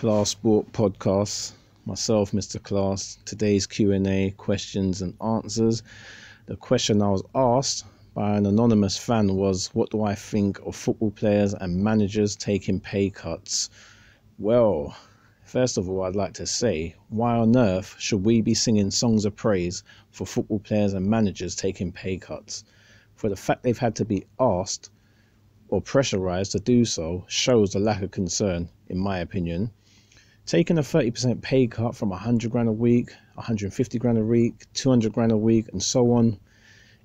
Klarse Sport podcast. Myself, Mr. Klarse. Today's Q&A, questions and answers. The question I was asked by an anonymous fan was, "What do I think of football players and managers taking pay cuts?" Well, first of all, I'd like to say, why on earth should we be singing songs of praise for football players and managers taking pay cuts? For the fact they've had to be asked or pressurized to do so shows a lack of concern, in my opinion. Taking a 30% pay cut from 100 grand a week, 150 grand a week, 200 grand a week, and so on,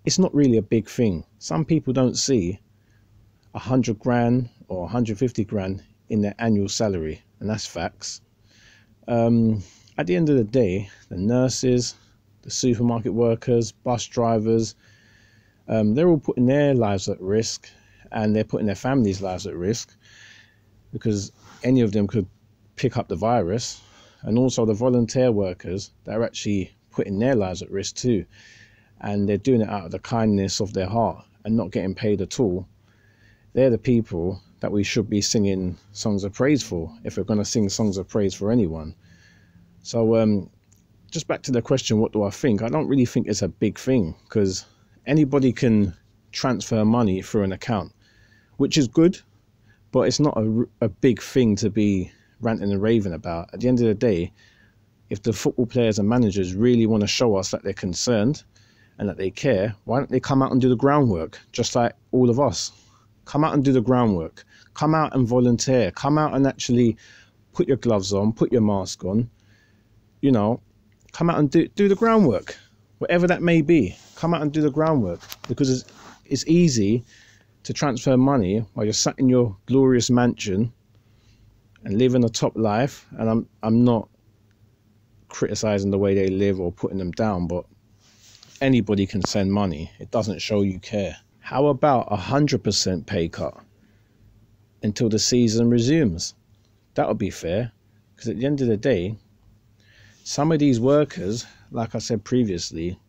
it's not really a big thing. Some people don't see 100 grand or 150 grand in their annual salary, and that's facts. Um, at the end of the day, the nurses, the supermarket workers, bus drivers, um, they're all putting their lives at risk and they're putting their families' lives at risk because any of them could pick up the virus, and also the volunteer workers that are actually putting their lives at risk too, and they're doing it out of the kindness of their heart and not getting paid at all. They're the people that we should be singing songs of praise for if we're going to sing songs of praise for anyone. So, um, just back to the question, what do I think? I don't really think it's a big thing because anybody can transfer money through an account which is good, but it's not a, a big thing to be ranting and raving about. At the end of the day, if the football players and managers really want to show us that they're concerned and that they care, why don't they come out and do the groundwork, just like all of us? Come out and do the groundwork. Come out and volunteer. Come out and actually put your gloves on, put your mask on. You know, come out and do, do the groundwork, whatever that may be. Come out and do the groundwork because it's, it's easy to transfer money while you're sat in your glorious mansion and living a top life. And I'm I'm not criticizing the way they live or putting them down, but anybody can send money. It doesn't show you care. How about a hundred percent pay cut until the season resumes? That would be fair, because at the end of the day, some of these workers, like I said previously,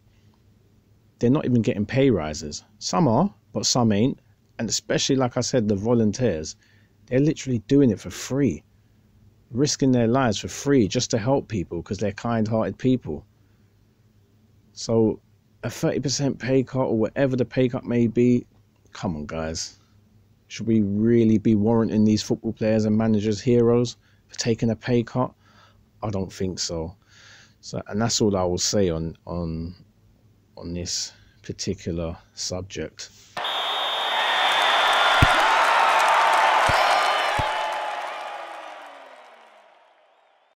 they're not even getting pay rises. Some are, but some ain't and especially like I said, the volunteers, they're literally doing it for free, risking their lives for free just to help people because they're kind-hearted people. So a 30% pay cut or whatever the pay cut may be, come on guys. Should we really be warranting these football players and managers heroes for taking a pay cut? I don't think so. So and that's all I will say on on on this particular subject.